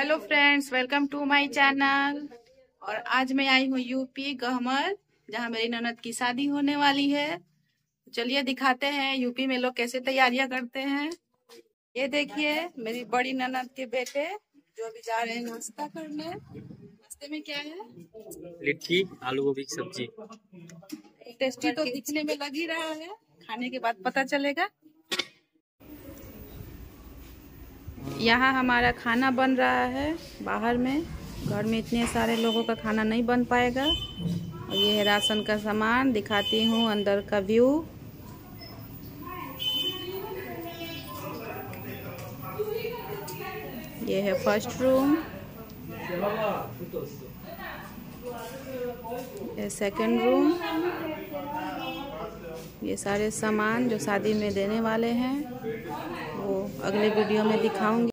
Hello friends welcome to my channel और आज मैं आई हूँ यूपी गहमर जहाँ मेरी ननद की शादी होने वाली है। चलिए दिखाते हैं यूपी में लोग कैसे तैयारियाँ करते हैं। ये देखिए मेरी बड़ी ननद के बेटे जो अभी जा रहे हैं नाश्ता करने। नाश्ते में क्या है? लिट्टी आलू गोभी की सब्ज़ी। टेस्टी तो दिखने में लग ही रहा है। खाने के बाद पता चलेगा। यहाँ हमारा खाना बन रहा है बाहर में। घर में इतने सारे लोगों का खाना नहीं बन पाएगा। और ये है राशन का सामान, दिखाती हूँ अंदर का व्यू। ये है फ़र्स्ट रूम। ये सेकंड रूम। ये सारे सामान जो शादी में देने वाले हैं, वो अगले वीडियो में दिखाऊँगी।